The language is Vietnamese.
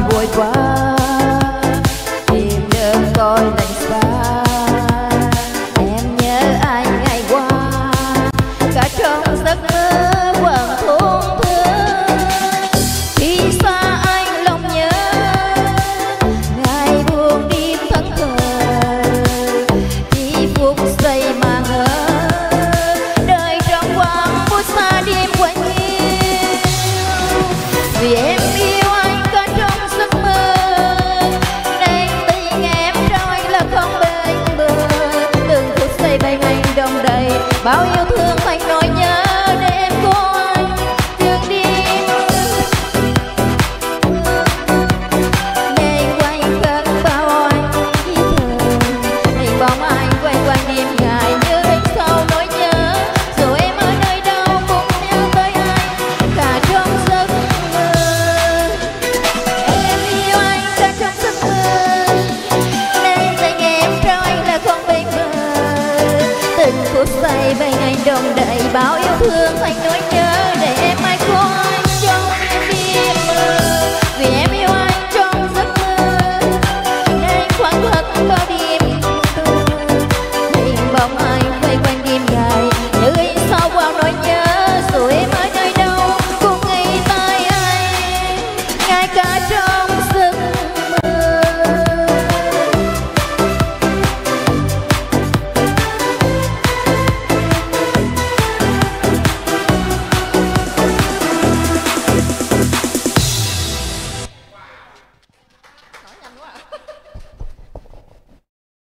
buổi qua. Tìm được tôi lành xa. oh yeah say về ngày đồng đầy bao yêu thương thành nỗi nhớ để em ai khói